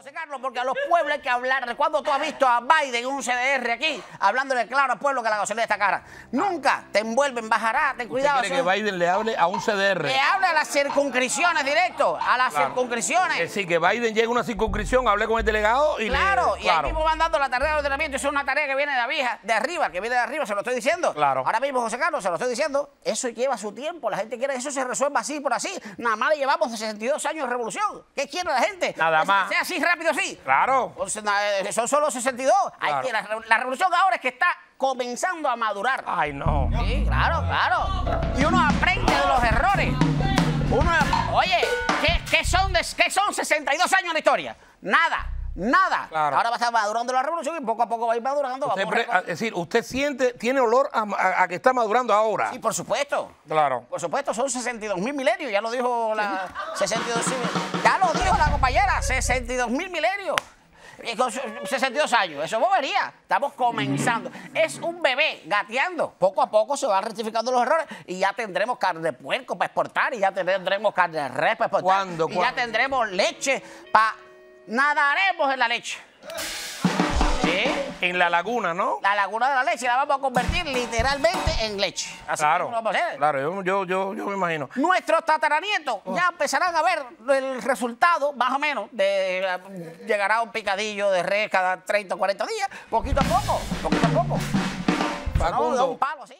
José Carlos, porque a los pueblos hay que hablar. ¿Cuándo tú has visto a Biden, un CDR aquí, hablándole claro al pueblo que la gasolina está cara? Nunca. Te envuelven, bajará, ten ¿Usted cuidado. quiere que Biden le hable a un CDR? Que hable a las circunscripciones directo, a las Claro. circunscripciones. Es decir, que Biden llegue a una circunscripción, hable con el delegado y Claro, le... y ahí mismo van dando la tarea de ordenamiento. Eso es una tarea que viene de arriba, de arriba, que viene de arriba, se lo estoy diciendo. Claro. Ahora mismo, José Carlos, se lo estoy diciendo. Eso lleva su tiempo. La gente quiere que eso se resuelva así por así. Nada más le llevamos 62 años de revolución. ¿Qué quiere la gente? Nada Que más. sea así rápido, así. Claro. Pues, na- eh, son solo 62. Hay Claro. que, la, la revolución ahora es que está comenzando a madurar. Ay, no. Sí, claro, claro. Y uno aprende de los errores. Uno, oye, ¿qué, qué son, de- qué son 62 años de historia? Nada, nada. Claro. Ahora va a estar madurando la revolución y poco a poco va a ir madurando. Usted a pre- es decir, usted siente, tiene olor a, a- a que está madurando ahora. Sí, por supuesto. Claro. Por supuesto, son 62 mil milenios, ya lo dijo la 62 mil- Ya lo dijo la compañera, 62 mil milenios. Y con su- 62 años, eso es bobería. Estamos comenzando. Es un bebé gateando. Poco a poco se van rectificando los errores y ya tendremos carne de puerco para exportar y ya tendremos carne de res para exportar. ¿Cuándo? Y ya tendremos leche para... Nadaremos en la leche. En la laguna, ¿no? La laguna de la leche la vamos a convertir literalmente en leche. Así claro. lo vamos a hacer. Claro, yo, yo, yo, me imagino. Nuestros tataranietos Oh. ya empezarán a ver el resultado, más o menos, de llegará un picadillo de res cada 30 o 40 días, poquito a poco, poquito a poco. No, Facundo, un palo, sí.